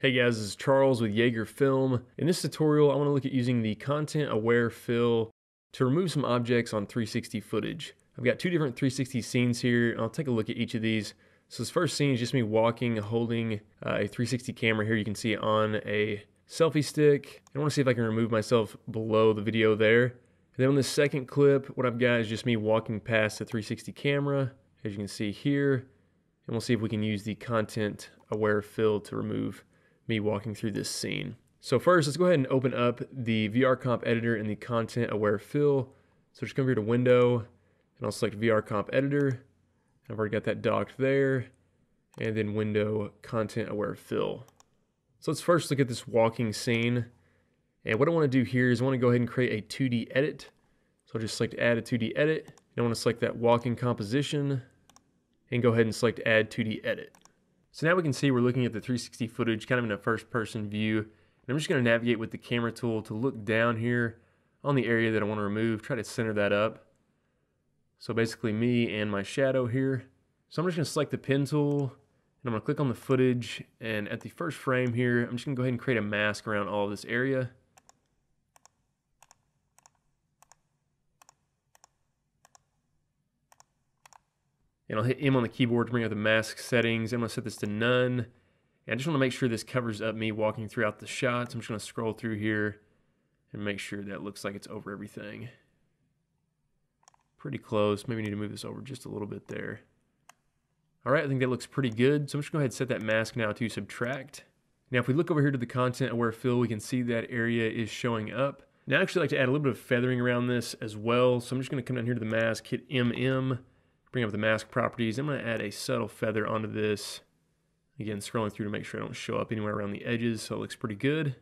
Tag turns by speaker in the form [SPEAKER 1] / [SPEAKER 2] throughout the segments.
[SPEAKER 1] Hey guys, this is Charles with Yeager Film. In this tutorial, I want to look at using the Content Aware Fill to remove some objects on 360 footage. I've got two different 360 scenes here, and I'll take a look at each of these. So this first scene is just me walking, holding uh, a 360 camera here. You can see on a selfie stick. I want to see if I can remove myself below the video there. And then on this second clip, what I've got is just me walking past the 360 camera, as you can see here. And we'll see if we can use the Content Aware Fill to remove me walking through this scene. So first, let's go ahead and open up the VR Comp editor in the Content Aware Fill. So just come here to Window, and I'll select VR Comp Editor. I've already got that docked there, and then Window Content Aware Fill. So let's first look at this walking scene. And what I want to do here is I want to go ahead and create a 2D edit. So I'll just select Add a 2D edit. And I want to select that walking composition, and go ahead and select Add 2D Edit. So now we can see we're looking at the 360 footage kind of in a first person view. And I'm just going to navigate with the camera tool to look down here on the area that I want to remove, try to center that up. So basically me and my shadow here. So I'm just going to select the pen tool and I'm going to click on the footage and at the first frame here, I'm just going to go ahead and create a mask around all of this area. And I'll hit M on the keyboard to bring up the mask settings. I'm to set this to none. And I just want to make sure this covers up me walking throughout the shots. I'm just going to scroll through here and make sure that looks like it's over everything. Pretty close. Maybe need to move this over just a little bit there. All right, I think that looks pretty good. So I'm just to go ahead and set that mask now to subtract. Now, if we look over here to the content aware fill, we can see that area is showing up. Now, I actually like to add a little bit of feathering around this as well. So I'm just going to come down here to the mask, hit MM, bring up the mask properties. I'm going to add a subtle feather onto this. Again, scrolling through to make sure I don't show up anywhere around the edges, so it looks pretty good.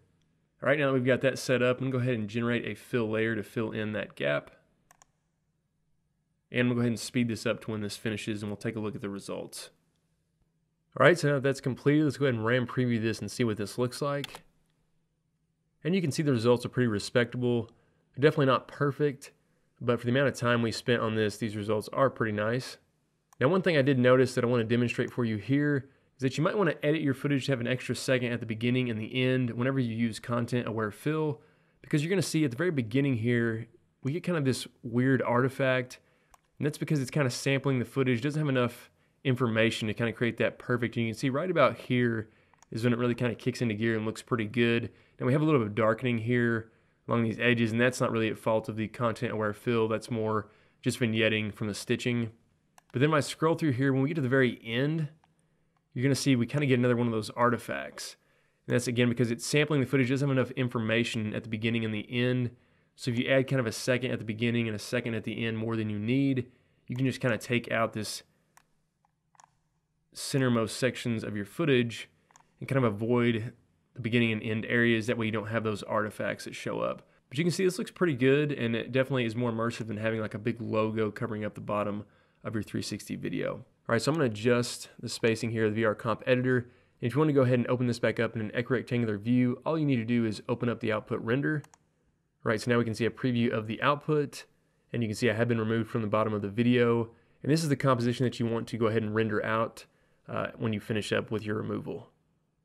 [SPEAKER 1] All right, now that we've got that set up, I'm going to go ahead and generate a fill layer to fill in that gap. And we'll go ahead and speed this up to when this finishes, and we'll take a look at the results. All right, so now that's completed, let's go ahead and RAM preview this and see what this looks like. And you can see the results are pretty respectable. Definitely not perfect, but for the amount of time we spent on this, these results are pretty nice. Now, one thing I did notice that I want to demonstrate for you here is that you might want to edit your footage to have an extra second at the beginning and the end whenever you use content aware fill, because you're going to see at the very beginning here, we get kind of this weird artifact, and that's because it's kind of sampling the footage, doesn't have enough information to kind of create that perfect. And you can see right about here is when it really kind of kicks into gear and looks pretty good. Now we have a little bit of darkening here along these edges, and that's not really at fault of the content aware fill. That's more just vignetting from the stitching. But then when I scroll through here, when we get to the very end, you're gonna see we kind of get another one of those artifacts. And that's again because it's sampling the footage, doesn't have enough information at the beginning and the end. So if you add kind of a second at the beginning and a second at the end more than you need, you can just kind of take out this centermost sections of your footage and kind of avoid the beginning and end areas. That way you don't have those artifacts that show up. But you can see this looks pretty good and it definitely is more immersive than having like a big logo covering up the bottom of your 360 video. All right, so I'm gonna adjust the spacing here the VR Comp Editor. And if you wanna go ahead and open this back up in an equirectangular view, all you need to do is open up the output render. All right, so now we can see a preview of the output and you can see I have been removed from the bottom of the video. And this is the composition that you want to go ahead and render out uh, when you finish up with your removal.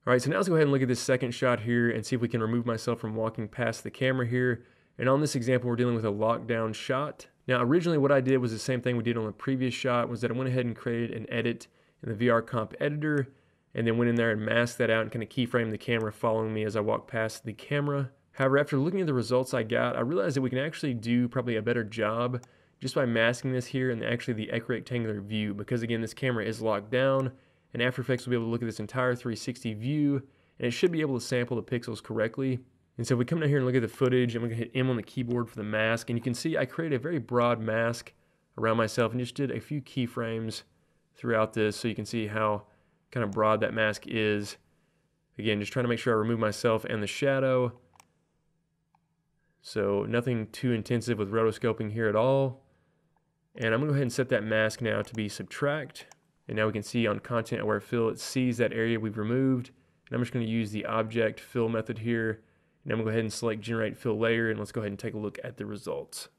[SPEAKER 1] All right, so now let's go ahead and look at this second shot here and see if we can remove myself from walking past the camera here. And on this example, we're dealing with a lockdown shot. Now, originally what I did was the same thing we did on the previous shot, was that I went ahead and created an edit in the VR Comp editor, and then went in there and masked that out and kind of keyframe the camera following me as I walk past the camera. However, after looking at the results I got, I realized that we can actually do probably a better job just by masking this here and actually the equirectangular view, because again, this camera is locked down, and After Effects will be able to look at this entire 360 view and it should be able to sample the pixels correctly. And so if we come down here and look at the footage, and I'm gonna hit M on the keyboard for the mask and you can see I created a very broad mask around myself and just did a few keyframes throughout this so you can see how kind of broad that mask is. Again, just trying to make sure I remove myself and the shadow. So nothing too intensive with rotoscoping here at all. And I'm gonna go ahead and set that mask now to be subtract. And now we can see on content aware fill, it sees that area we've removed. And I'm just going to use the object fill method here. And I'm going to go ahead and select generate fill layer and let's go ahead and take a look at the results.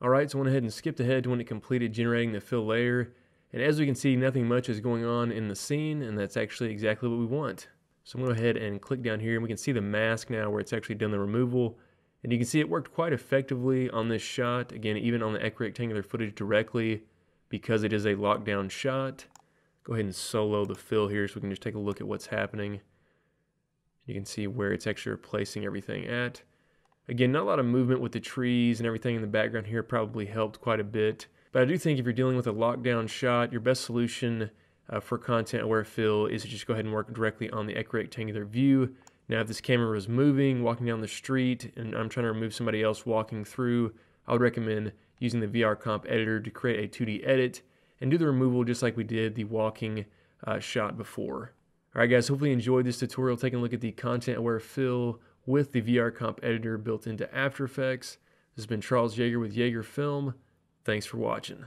[SPEAKER 1] All right, so I went ahead and skipped ahead to when it completed generating the fill layer. And as we can see, nothing much is going on in the scene, and that's actually exactly what we want. So I'm going to go ahead and click down here and we can see the mask now where it's actually done the removal. And you can see it worked quite effectively on this shot. Again, even on the equirectangular footage directly because it is a lockdown shot. Go ahead and solo the fill here so we can just take a look at what's happening. You can see where it's actually replacing everything at. Again, not a lot of movement with the trees and everything in the background here probably helped quite a bit. But I do think if you're dealing with a lockdown shot, your best solution uh, for content aware fill is to just go ahead and work directly on the equirectangular view. Now, if this camera was moving, walking down the street, and I'm trying to remove somebody else walking through, I would recommend using the VR comp editor to create a 2D edit and do the removal just like we did the walking uh, shot before. All right, guys, hopefully you enjoyed this tutorial taking a look at the content aware fill with the VR comp editor built into After Effects. This has been Charles Yeager with Yeager Film. Thanks for watching.